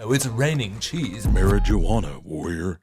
Oh, it's raining cheese. Marijuana, warrior.